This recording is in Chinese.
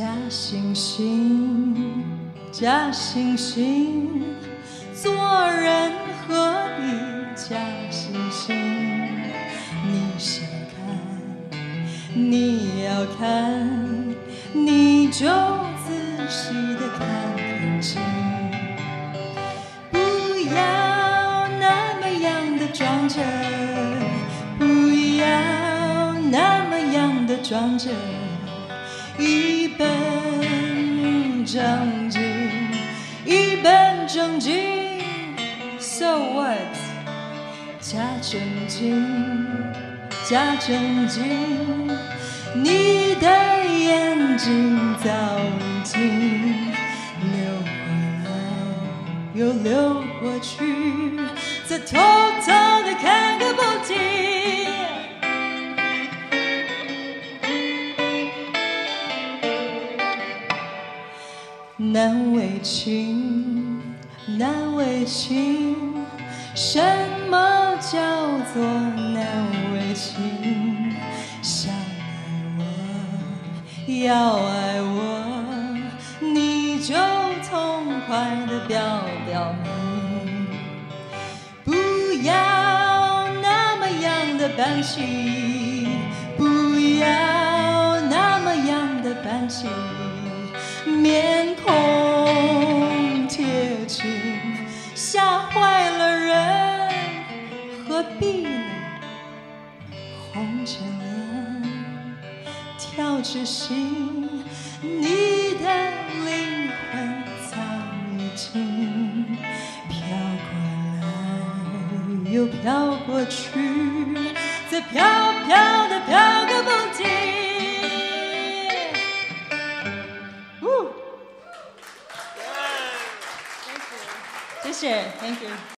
假惺惺，假惺惺，做人何必假惺惺？你想看，你要看，你就仔细的看看清，不要那么样的装着，不要那么样的装着。一本正经，一本正经，So what？假正经，假正经，你的眼睛早已经流回来又流过去，再偷偷的看个不难为情，难为情，什么叫做难为情？想爱我，要爱我，你就痛快的表表明，不要那么样的扮戏，红着脸，跳着心，你的灵魂早已经飘过来又飘过去，再飘飘的飘个不停。谢谢，Thank you。